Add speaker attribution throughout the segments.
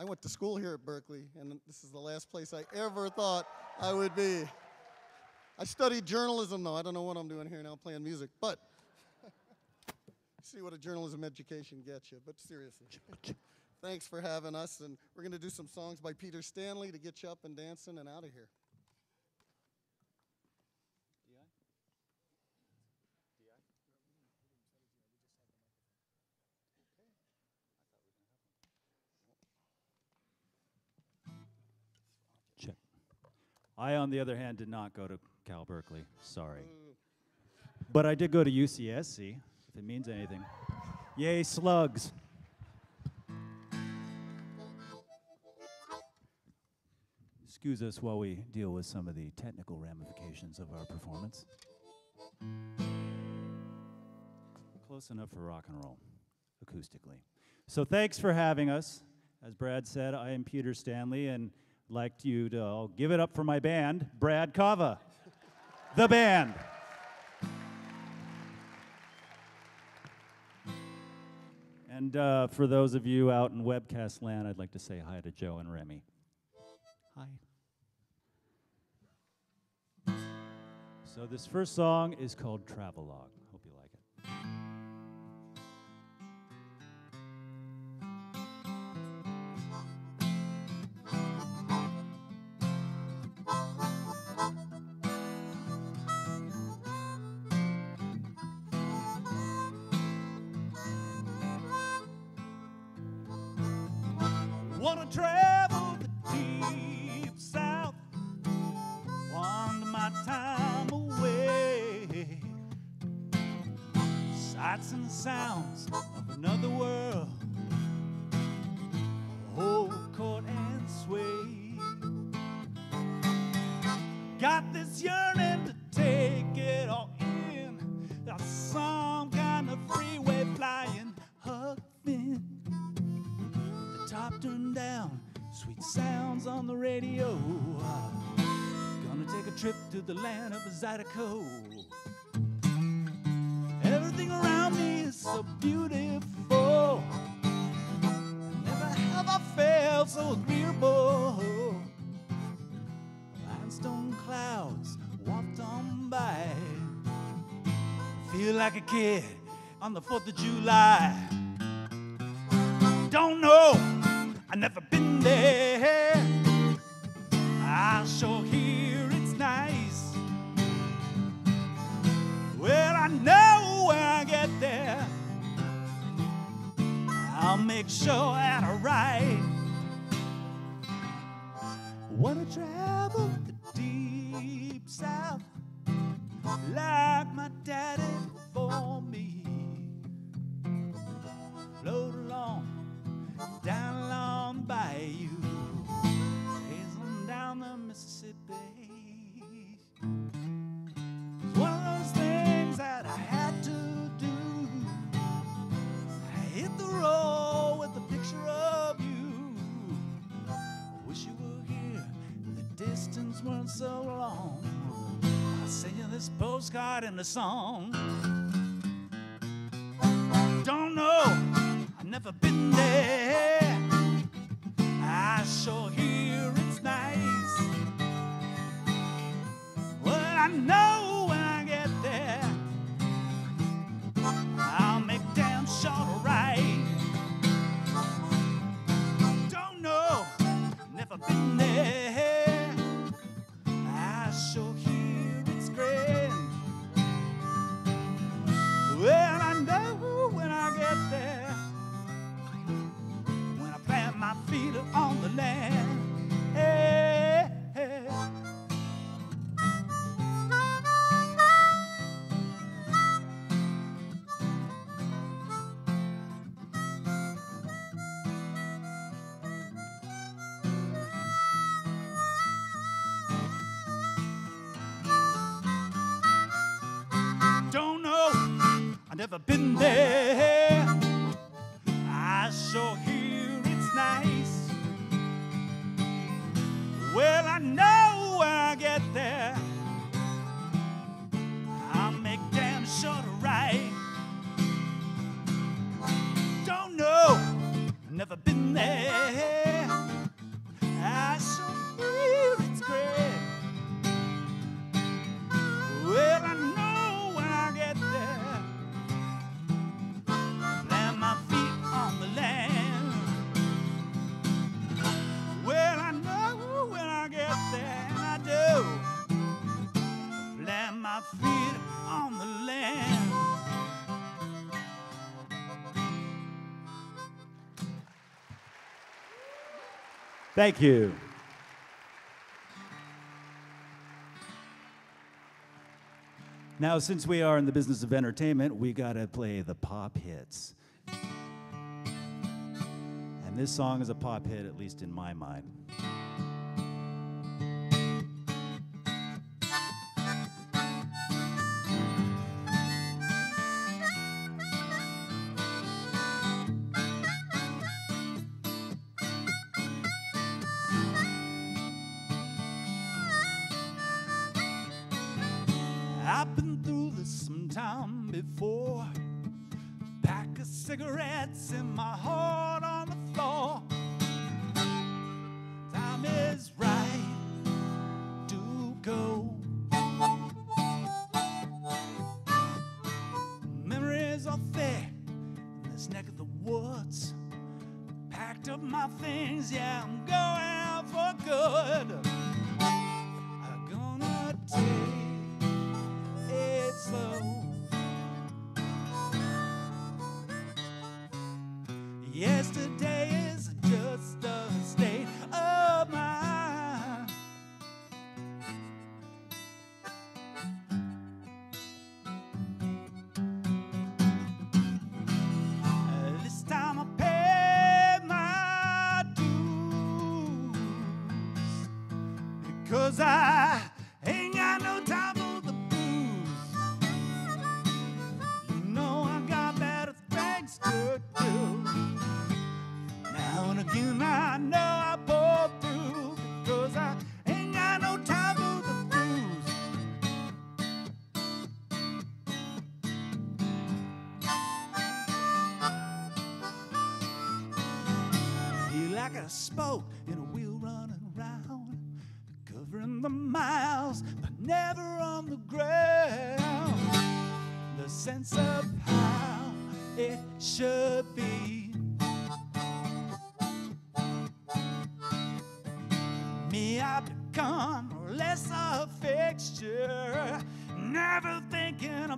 Speaker 1: I went to school here at Berkeley, and this is the last place I ever thought I would be. I studied journalism, though. I don't know what I'm doing here now, playing music, but see what a journalism education gets you. But seriously, thanks for having us, and we're going to do some songs by Peter Stanley to get you up and dancing and out of here.
Speaker 2: I, on the other hand, did not go to Cal Berkeley. Sorry. But I did go to UCSC, if it means anything. Yay, slugs. Excuse us while we deal with some of the technical ramifications of our performance. Close enough for rock and roll, acoustically. So thanks for having us. As Brad said, I am Peter Stanley, and like you to I'll give it up for my band, Brad Kava. the band. And uh, for those of you out in webcast land, I'd like to say hi to Joe and Remy. Hi. So this first song is called Travelogue. And sounds of another world, hold court and sway. Got this yearning to take it all in, like some kind of freeway flying, huffing the top turned down, sweet sounds on the radio. Gonna take a trip to the land of Zydeco. Everything around me is so beautiful. Never have I felt so agreeable. Limestone clouds waft on by. Feel like a kid on the 4th of July don't know. I've never been there. I sure hear postcard and a song. Never been there. I sure hear it's nice. Well, I know when I get there, I'll make damn sure to ride. Thank you. Now, since we are in the business of entertainment, we got to play the pop hits. And this song is a pop hit, at least in my mind. Cigarettes in my heart on the floor. Time is right to go. Memories are thick in this neck of the woods. Packed up my things, yeah, I'm going out for good. I'm gonna take because I ain't got no time for the booze. You know I got better things to do. Now and again I know I pull through because I ain't got no time for the blues. Feel like a spoke in a wheel the miles, but never on the ground. The sense of how it should be. Me, I become less a fixture, never thinking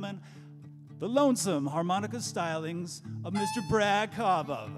Speaker 2: gentlemen, the lonesome harmonica stylings of Mr. Brad Kava.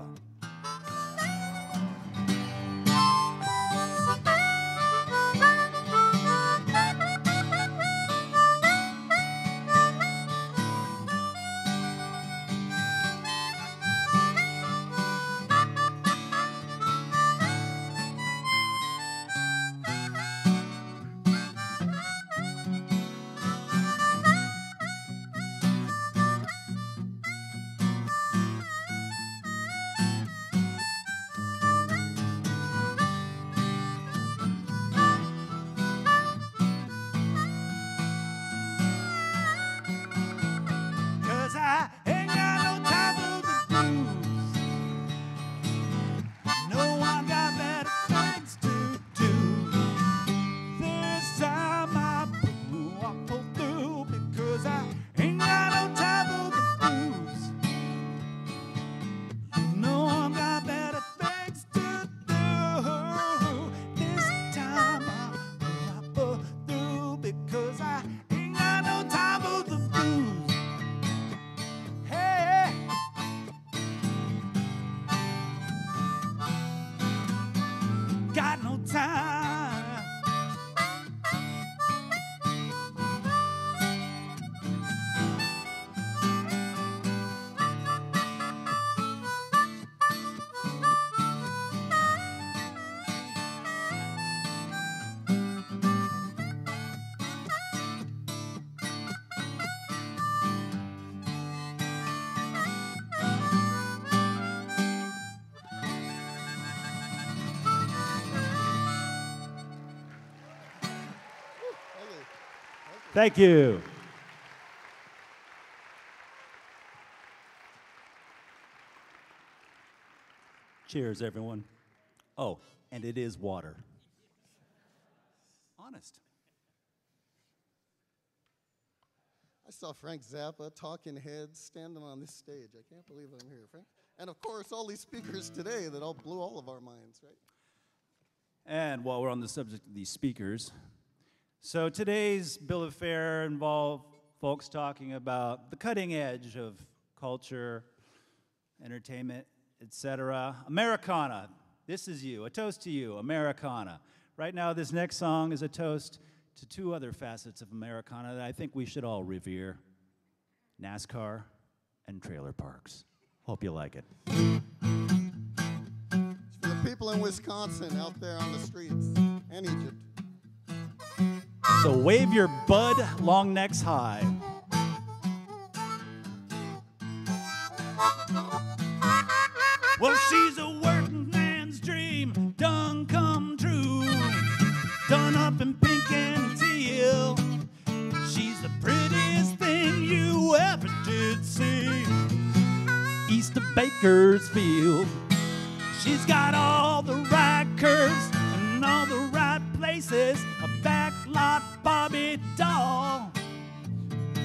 Speaker 2: Thank you. Cheers, everyone. Oh, and it is water. Honest.
Speaker 1: I saw Frank Zappa, Talking Heads, standing on this stage. I can't believe I'm here, Frank. And of course, all these speakers today that all blew all of our minds, right?
Speaker 2: And while we're on the subject of these speakers, so today's bill of fare involved folks talking about the cutting edge of culture, entertainment, etc. Americana. This is you. A toast to you, Americana. Right now, this next song is a toast to two other facets of Americana that I think we should all revere NASCAR and trailer parks. Hope you like it.
Speaker 1: It's for the people in Wisconsin out there on the streets and Egypt.
Speaker 2: So wave your bud long necks high. Well, she's a working man's dream, done come true. Done up in pink and teal. She's the prettiest thing you ever did see. East of Bakersfield. She's got all the right curves and all the right places. A backlot Barbie doll.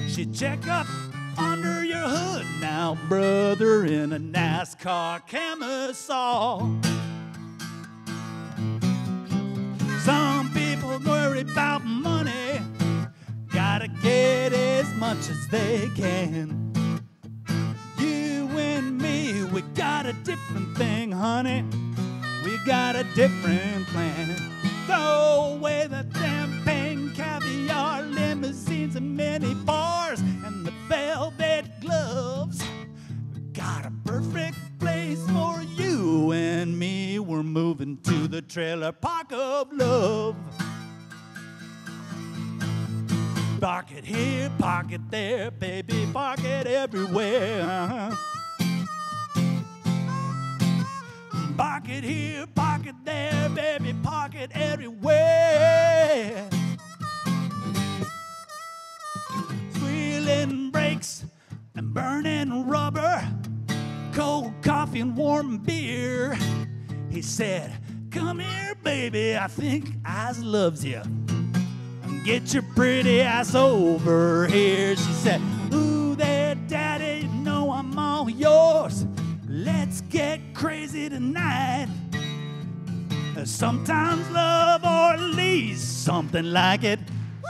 Speaker 2: She'd check up under your hood now, brother, in a NASCAR camisole. Some people worry about money, gotta get as much as they can. You and me, we got a different thing, honey. We got a different plan. Throw away the moving to the trailer park of love. Park it here, park it there, baby, park it everywhere. Park it here, park it there, baby, park it everywhere. Squealing brakes and burning rubber, cold coffee and warm beer. He said, Come here, baby, I think I loves you. Get your pretty ass over here. She said, Ooh, there, daddy, you know I'm all yours. Let's get crazy tonight. Sometimes love or at least something like it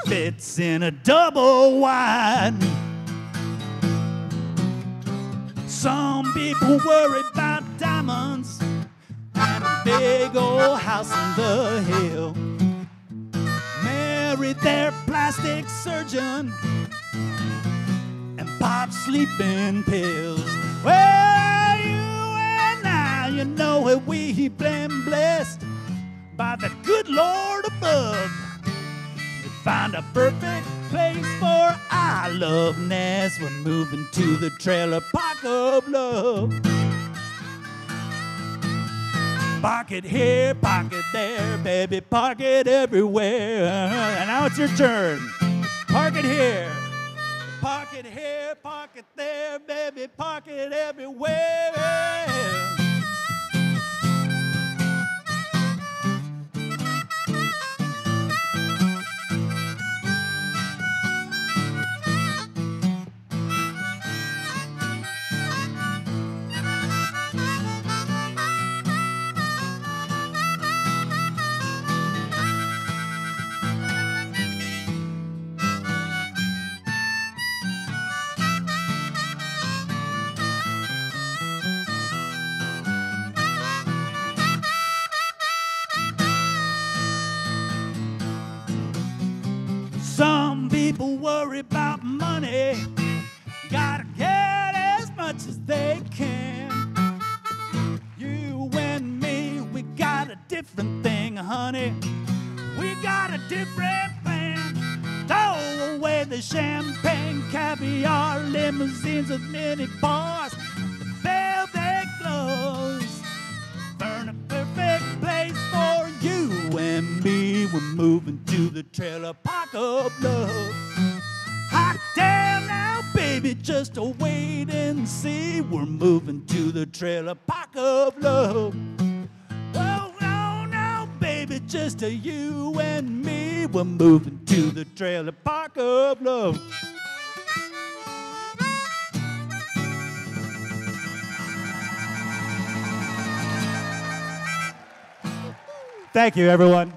Speaker 2: fits in a double wide. Some people worry about diamonds big old house on the hill Married their plastic surgeon and pop sleeping pills. Well, you and I, you know it, we've been blessed by the good Lord above. To find a perfect place for our loveness when moving to the trailer park of love. Park it here, park it there, baby, park it everywhere. And now it's your turn. Park it here. Park it here, park it there, baby, park it everywhere. People worry about money, gotta get as much as they can. You and me, we got a different thing, honey. We got a different plan. Throw away the champagne, caviar, limousines with mini bars, We're moving to the trailer park of love. Hot damn now, baby, just a wait and see. We're moving to the trailer park of love. Oh, no, no, baby, just a you and me. We're moving to the trailer park of love. Thank you, everyone.